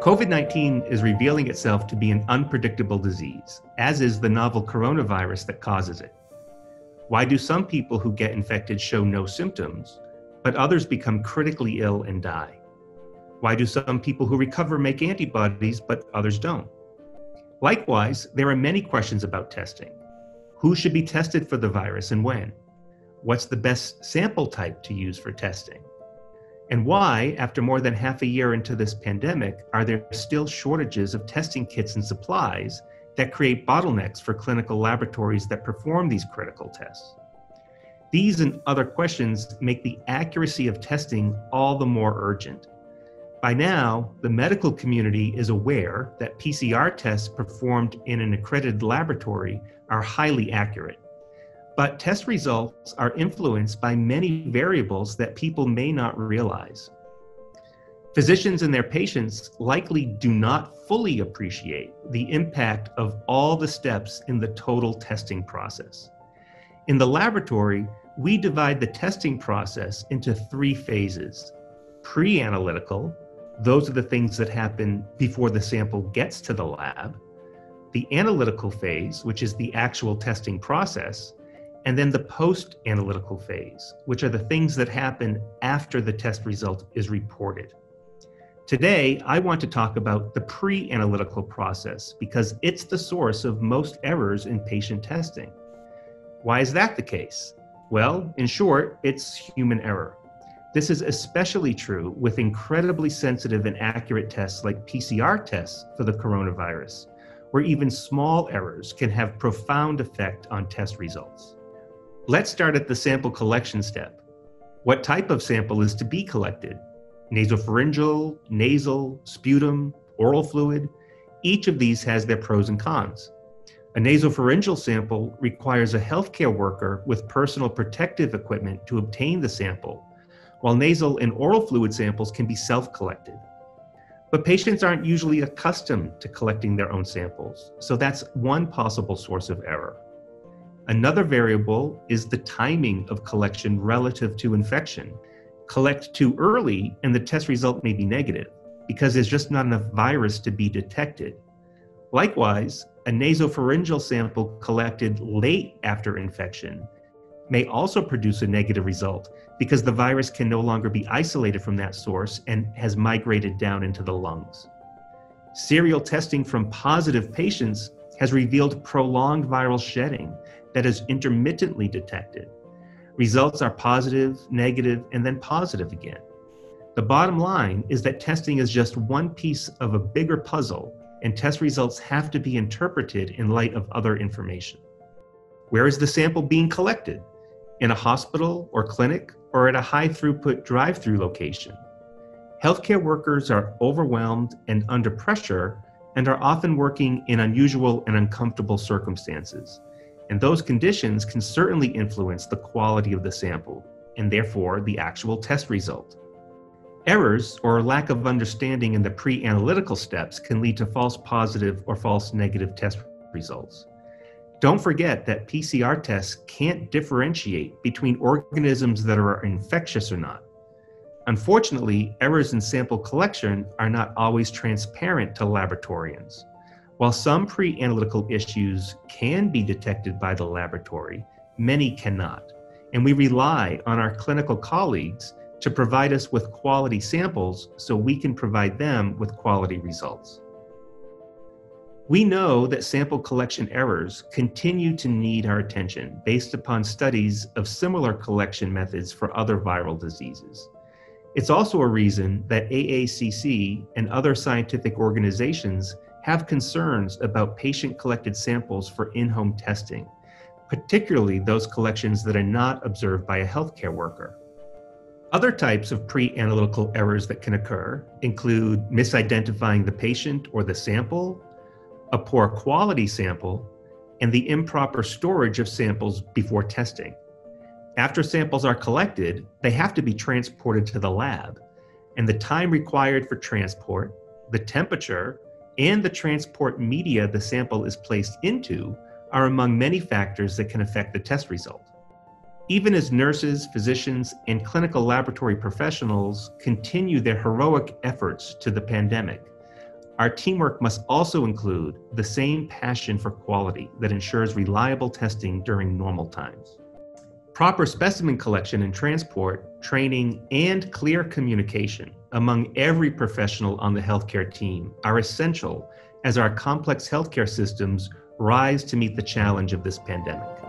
COVID 19 is revealing itself to be an unpredictable disease, as is the novel coronavirus that causes it. Why do some people who get infected show no symptoms, but others become critically ill and die? Why do some people who recover make antibodies, but others don't? Likewise, there are many questions about testing. Who should be tested for the virus and when? What's the best sample type to use for testing? And why, after more than half a year into this pandemic, are there still shortages of testing kits and supplies that create bottlenecks for clinical laboratories that perform these critical tests? These and other questions make the accuracy of testing all the more urgent. By now, the medical community is aware that PCR tests performed in an accredited laboratory are highly accurate. But test results are influenced by many variables that people may not realize. Physicians and their patients likely do not fully appreciate the impact of all the steps in the total testing process. In the laboratory, we divide the testing process into three phases pre analytical, those are the things that happen before the sample gets to the lab, the analytical phase, which is the actual testing process, and then the post analytical phase, which are the things that happen after the test result is reported. Today, I want to talk about the pre analytical process because it's the source of most errors in patient testing. Why is that the case? Well, in short, it's human error. This is especially true with incredibly sensitive and accurate tests like PCR tests for the coronavirus, where even small errors can have profound effect on test results. Let's start at the sample collection step. What type of sample is to be collected? Nasopharyngeal, nasal, sputum, oral fluid? Each of these has their pros and cons. A nasopharyngeal sample requires a healthcare worker with personal protective equipment to obtain the sample, while nasal and oral fluid samples can be self collected. But patients aren't usually accustomed to collecting their own samples, so that's one possible source of error. Another variable is the timing of collection relative to infection. Collect too early, and the test result may be negative because there's just not enough virus to be detected. Likewise, a nasopharyngeal sample collected late after infection may also produce a negative result because the virus can no longer be isolated from that source and has migrated down into the lungs. Serial testing from positive patients has revealed prolonged viral shedding that is intermittently detected. Results are positive, negative, and then positive again. The bottom line is that testing is just one piece of a bigger puzzle, and test results have to be interpreted in light of other information. Where is the sample being collected? In a hospital or clinic, or at a high throughput drive through location? Healthcare workers are overwhelmed and under pressure and are often working in unusual and uncomfortable circumstances. And those conditions can certainly influence the quality of the sample and therefore the actual test result. Errors or lack of understanding in the pre analytical steps can lead to false positive or false negative test results. Don't forget that PCR tests can't differentiate between organisms that are infectious or not. Unfortunately, errors in sample collection are not always transparent to laboratorians. While some pre analytical issues can be detected by the laboratory, many cannot. And we rely on our clinical colleagues to provide us with quality samples so we can provide them with quality results. We know that sample collection errors continue to need our attention based upon studies of similar collection methods for other viral diseases. It's also a reason that AACC and other scientific organizations have concerns about patient collected samples for in home testing, particularly those collections that are not observed by a healthcare worker. Other types of pre analytical errors that can occur include misidentifying the patient or the sample, a poor quality sample, and the improper storage of samples before testing. After samples are collected, they have to be transported to the lab, and the time required for transport, the temperature, and the transport media the sample is placed into are among many factors that can affect the test result. Even as nurses, physicians, and clinical laboratory professionals continue their heroic efforts to the pandemic, our teamwork must also include the same passion for quality that ensures reliable testing during normal times. Proper specimen collection and transport, training, and clear communication among every professional on the healthcare team are essential as our complex healthcare systems rise to meet the challenge of this pandemic.